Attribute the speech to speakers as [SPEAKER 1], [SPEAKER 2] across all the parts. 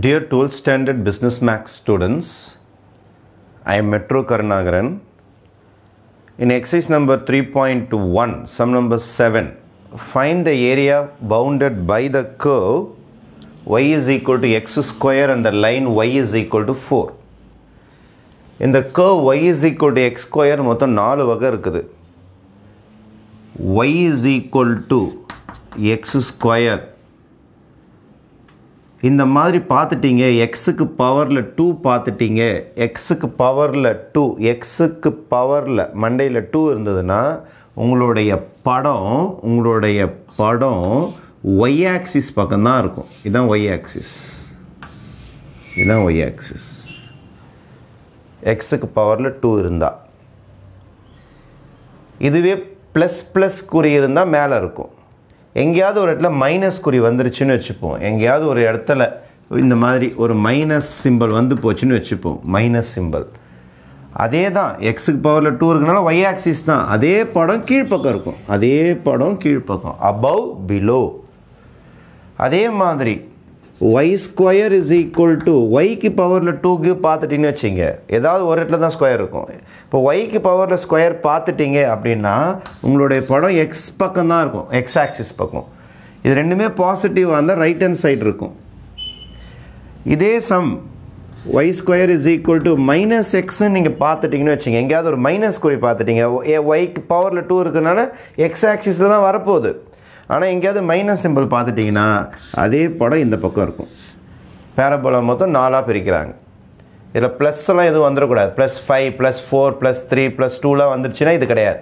[SPEAKER 1] Dear 12th standard business max students, I am Metro Karnagaran. In exercise number 3.1, sum number 7, find the area bounded by the curve y is equal to x square and the line y is equal to 4. இந்த curve y is equal to x square மொத்தம் நாலு வகை இருக்குது y is equal to x square இந்த மாதிரி பார்த்துட்டீங்க எக்ஸுக்கு பவரில் டூ பார்த்துட்டீங்க எக்ஸுக்கு பவரில் டூ எக்ஸுக்கு பவரில் மண்டையில் டூ இருந்ததுன்னா உங்களுடைய படம் உங்களுடைய படம் ஒய் ஆக்சிஸ் பக்கம்தான் இருக்கும். இதுதான் ஒய் ஆக்சிஸ் இதுதான் ஒய் ஆக்சிஸ் எக்ஸுக்கு பவரில் டூ இருந்தால் இதுவே ப்ளஸ் ப்ளஸ் குறி இருந்தால் மேலே இருக்கும். எங்கேயாவது ஒரு இடத்துல மைனஸ் குறி வந்துருச்சுன்னு வச்சுப்போம். எங்கேயாவது ஒரு இடத்துல இந்த மாதிரி ஒரு மைனஸ் சிம்பிள் வந்து போச்சுன்னு வச்சுப்போம். மைனஸ் சிம்பிள் அதே தான் எக்ஸுக்கு பவரில் டூ இருக்குனால ஒய் ஆக்சிஸ் தான். அதே படம் கீழ்ப்பக்கம் இருக்கும். அதே படம் கீழ்ப்பக்கம். அபவ் பிலோ அதே மாதிரி Y square is equal to ஒய்க்கு பவரில் டூக்கு பார்த்துட்டிங்கன்னு வச்சிங்க. ஏதாவது ஒரு இடத்துல தான் ஸ்கொயர் இருக்கும். இப்போ ஒய்க்கு பவரில் ஸ்கொயர் பார்த்துட்டீங்க அப்படின்னா உங்களுடைய படம் எக்ஸ் பக்கம் தான் இருக்கும். எக்ஸ் ஆக்சிஸ் பக்கம். இது ரெண்டுமே பாசிட்டிவாக இருந்தால் ரைட் ஹேண்ட் சைடு இருக்கும். இதே same Y square is equal to minus எக்ஸ்ன்னு நீங்கள் பார்த்துட்டிங்கன்னு வச்சுங்க. எங்கேயாவது ஒரு மைனஸ் குறி பார்த்துட்டீங்க. ஒய்க்கு பவரில் டூ இருக்கிறனால எக்ஸ் ஆக்சிஸில் தான் வரப்போகுது. ஆனால் எங்கேயாவது மைனஸ் சிம்பிள் பார்த்துட்டிங்கன்னா அதே படம் இந்த பக்கம் இருக்கும். பேரபோலா மொத்தம் நாலாக பிரிக்கிறாங்க. இதில் ப்ளஸ்லாம் எதுவும் வந்துடக்கூடாது plus five plus four plus three plus டூலாம் வந்துருச்சுன்னா இது கிடையாது.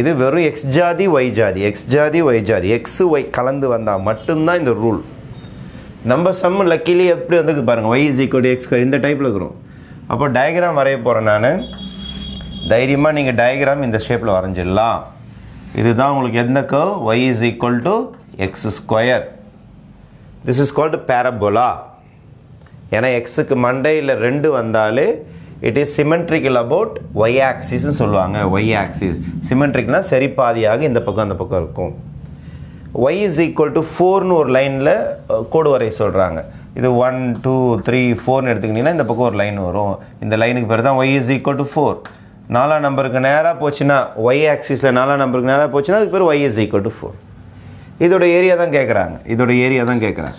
[SPEAKER 1] இது வெறும் எக்ஸ் ஜாதி ஒய் ஜாதி. எக்ஸ் ஜாதி ஒய் ஜாதி. எக்ஸு ஒய் கலந்து வந்தால் மட்டும்தான் இந்த ரூல் நம்ம சம் லக்கிலி எப்படி வந்துருக்கு பாருங்கள் ஒய் இஸ் ஈக்குவல் எக்ஸ் இந்த டைப்பில் இருக்கிறோம். அப்போ டயக்ராம் வரைய போகிறேன் நான். தைரியமாக நீங்கள் டயக்ராம் இந்த ஷேப்பில் வரைஞ்சிடலாம். இதுதான் உங்களுக்கு எந்த curve y is equal to x square this is called parabola ஏன்னா எக்ஸுக்கு மண்டையில் ரெண்டு வந்தாலே it is symmetrical about y ஆக்சிஸ்ன்னு சொல்லுவாங்க ஒய் ஆக்சிஸ் சிமெண்ட்ரிக்னால் சரி பாதியாக இந்த பக்கம் அந்த பக்கம் இருக்கும். ஒய் இஸ் ஈக்குவல் டு ஃபோர்னு ஒரு லைனில் கோடு வரைய சொல்கிறாங்க இது ஒன் டூ த்ரீ ஃபோர்னு எடுத்துக்கிட்டிங்கன்னா இந்த பக்கம் ஒரு லைன் வரும். இந்த லைனுக்கு பேர் தான் y is equal to four நாலாம் நம்பருக்கு நேராக போச்சுன்னா ஒய் ஆக்சிஸில் நாலாம் நம்பருக்கு நேராக போச்சுன்னா அதுக்கு பேர் y is equal to four இதோட ஏரியா தான் கேட்குறாங்க இதோட ஏரியா தான் கேட்குறாங்க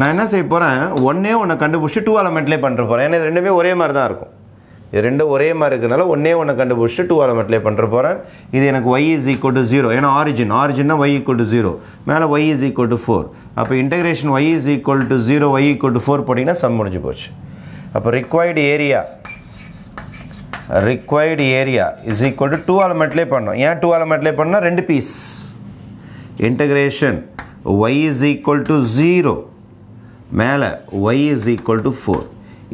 [SPEAKER 1] நான் என்ன செய்ய போகிறேன் ஒன்றே ஒன்று கண்டுபிடிச்சி டூ எலமெண்ட்லேயே பண்ணுற போகிறேன் ஏன்னா இது ரெண்டுமே ஒரே மாதிரி தான் இருக்கும். இது ரெண்டும் ஒரே மாதிரி இருக்கிறனால ஒன்றே ஒன்று கண்டுபிடிச்சி டூ எலமெண்ட்லேயே பண்ணுற போகிறேன் இது எனக்கு y is equal to zero ஏன்னா ஆரிஜின் ஆரிஜின்னா ஒய் ஈக்குவல் டு ஜீரோ மேலே y is equal to four அப்போ integration y is equal to zero y equal to four போட்டிங்கன்னா சம் முடிஞ்சு போச்சு. அப்போ required area required area is equal to two எலமெண்ட்லேயே பண்ணோம். ஏன் டூ எலமெண்ட்லேயே பண்ணால் ரெண்டு piece integration y is equal to zero மேலே y is equal to four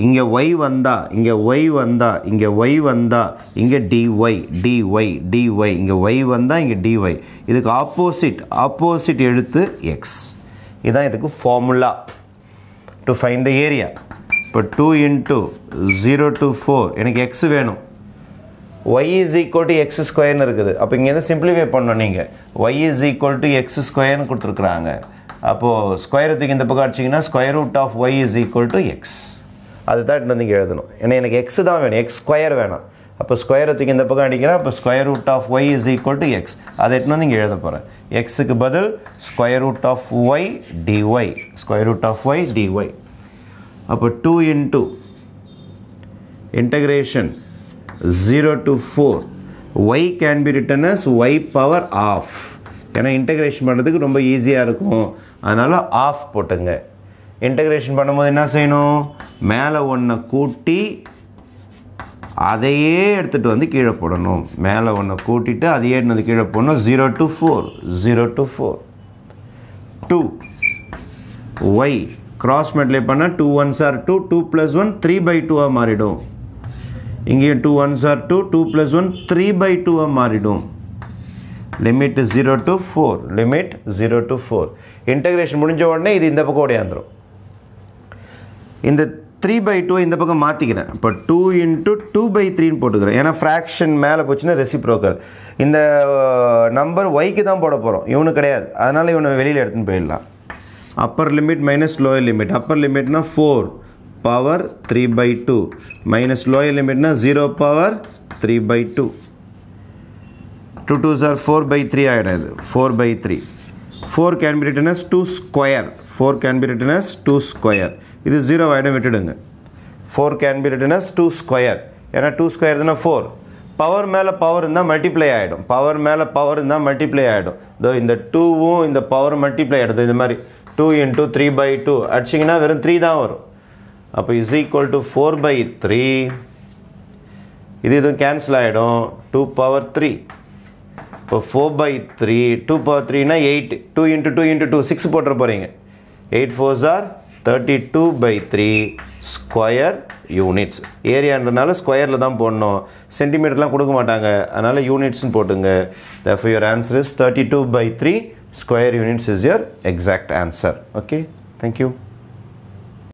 [SPEAKER 1] இங்கே ஒய் வந்தா இங்கே ஒய் வந்தா இங்கே ஒய் வந்தா இங்கே டிஒய் டிஒய் டிஒய் இங்கே ஒய் வந்தால் இங்கே டிஒய் இதுக்கு ஆப்போசிட் ஆப்போசிட் எழுத்து எக்ஸ் இதுதான் இதுக்கு formula to find the area இப்போ two into zero to four எனக்கு எக்ஸ் வேணும். Y is equal to x ஸ்கொயர்னு இருக்குது. அப்போ இங்கேருந்து சிம்பிளிஃபை பண்ணணும் நீங்கள் y is equal to x ஸ்கொயர்னு கொடுத்துருக்குறாங்க. அப்போது ஸ்கொயர் தூக்கி இந்த பக்கம் அடிச்சிங்கன்னா square root of y is equal to x அதுதான் இட்டு வந்து இங்கே எழுதணும். ஏன்னா எனக்கு எக்ஸ் தான் வேணும். எக்ஸ் ஸ்கொயர் வேணும். அப்போ ஸ்கொயர் தூக்கி இந்த பக்கம் அடிக்கிறேன் அப்போ square root of y is equal to x அதை எட்டு வந்து இங்கே எழுத போகிறேன் எக்ஸுக்கு பதில் square root of y dy square root of y dy அப்போ two into integration zero to four y can be written as y power of ஏன்னா இன்டகிரேஷன் பண்ணுறதுக்கு ரொம்ப ஈஸியாக இருக்கும். அதனால் ஆஃப் போட்டுங்க. இன்டகிரேஷன் பண்ணும்போது என்ன செய்யணும்? மேலே ஒன்றை கூட்டி அதையே எடுத்துகிட்டு வந்து கீழே போடணும். மேலே ஒன்றை கூட்டிட்டு அதையே எடுத்து வந்து கீழே போடணும். Zero to four zero to four two y cross மெட்லே பண்ணால் two ones are two two plus one three by டூவாக மாறிடும். இங்கேயும் two ones are two two plus one three by டூவாக மாறிடும். Limit zero to four limit zero to four integration முடிஞ்ச உடனே இது இந்த பக்கம் ஓடியாந்துடும் இந்த த்ரீ பை டூ இந்த பக்கம் மாற்றிக்கிறேன் இப்போ டூ இன்ட்டு டூ பை த்ரீன்னு போட்டுக்கிறேன். ஏன்னா ஃப்ராக்ஷன் மேலே போச்சுன்னா ரெசிப்ரோக்கல் இந்த uh, நம்பர் ஒய்க்கு தான் போட போகிறோம் இவனு கிடையாது. அதனால் இவனை வெளியில் எடுத்துன்னு போயிடலாம். Upper limit minus lower limit upper லிமிட்னா four power three by two minus lower லிமிட்னா zero power three by two two two sir four by three ஆகிடும் இது four by three four can be written as two square four can be written as two square இது zero ஆகிடும் விட்டுடுங்க. Four can be written as two square ஏன்னா two square தானே four power மேலே power இருந்தால் multiply ஆகிடும் power மேலே power இருந்தால் மல்டிப்ளை ஆகிடும் இதோ இந்த டூவும் இந்த பவர் மல்டிப்ளை ஆகிடுது இந்த மாதிரி. Two into three by two அடிச்சிங்கன்னா வெறும் த்ரீ தான் வரும். அப்போ is equal to four by three இது இதுவும் கேன்சல் ஆகிடும் டூ பவர் த்ரீ இப்போ four by three two power த்ரீனா eight two into two into two six போட்டுற போகிறீங்க eight fours are thirty two by three square units ஏரியான்றனால ஸ்கொயரில் தான் போடணும். சென்டிமீட்டர்லாம் கொடுக்க மாட்டாங்க. அதனால் யூனிட்ஸ்னு போட்டுங்க. Therefore your answer is thirty two by three square units is your exact answer. Okay? Thank you.